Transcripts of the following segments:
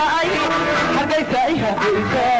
dhacay hargaysa i hadaysa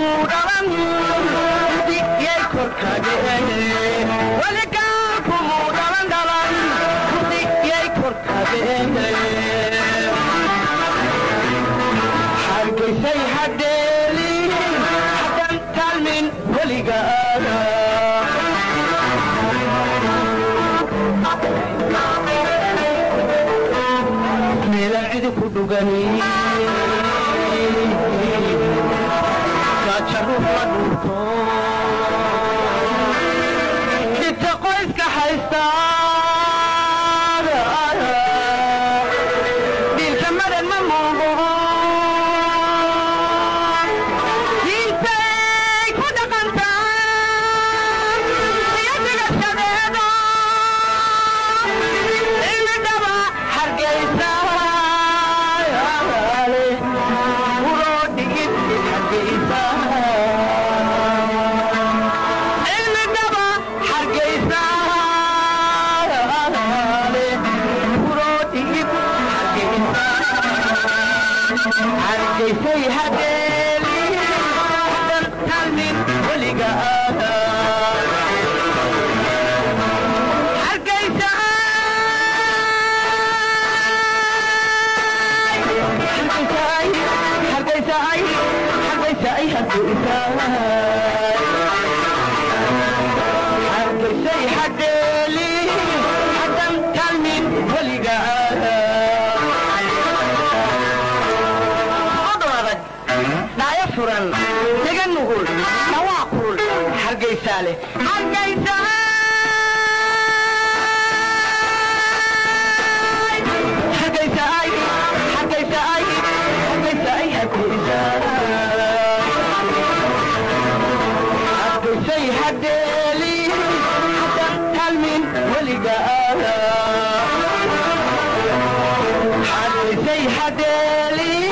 மூடவன் புத்தியை கொற்கவே ஒலிக்காப்பு மூடவன் தவன் புத்தியை கொற்கவே ஹர்கிசை ஹட்டேலி ஹட்டன் தல்மின் ஒலிகாரா. மேலாடு குடுகனே está عرقي في هديلي واحدة تهمي ولقاها حديلي حتى حلمي ولقاها حديتي حديلي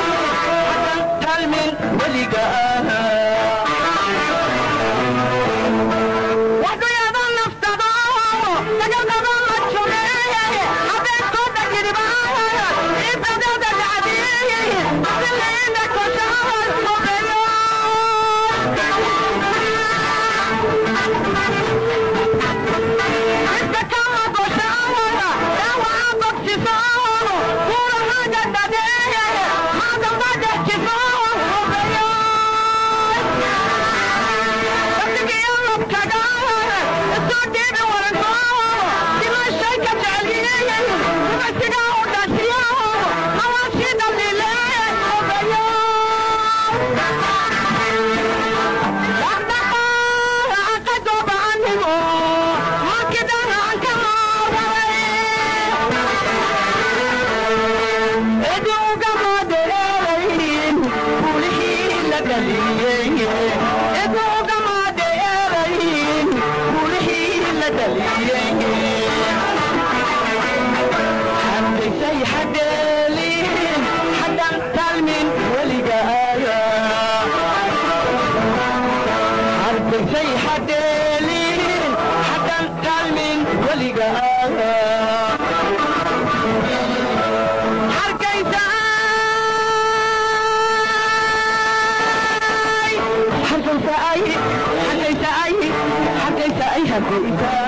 حتى دليل حدك زي حدالي حدا امثال من ولي جاية حدك زي حدالي حدا امثال من ولي جاية حكيت أي حكيت أي حكيت أي حكيت أي